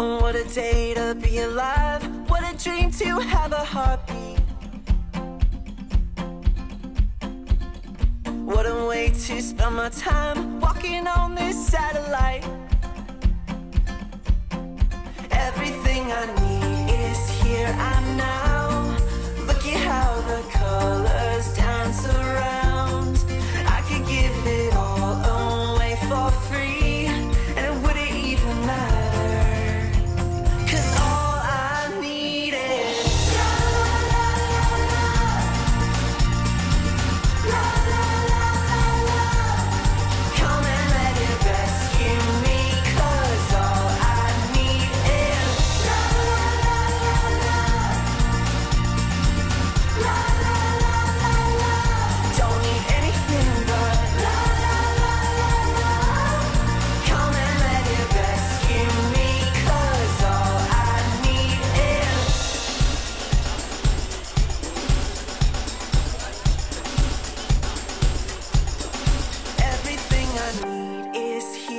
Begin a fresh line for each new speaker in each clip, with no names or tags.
Oh, what a day to be alive. What a dream to have a heartbeat. What a way to spend my time walking on this satellite.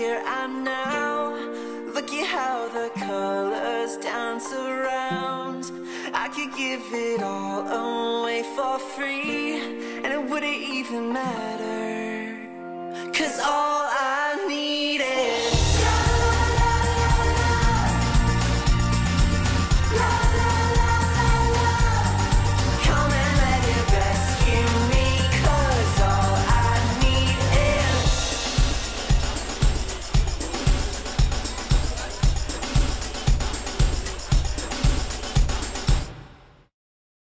Is here and now. Look at how the colors dance around. I could give it all away for free, and it wouldn't even matter. Cause all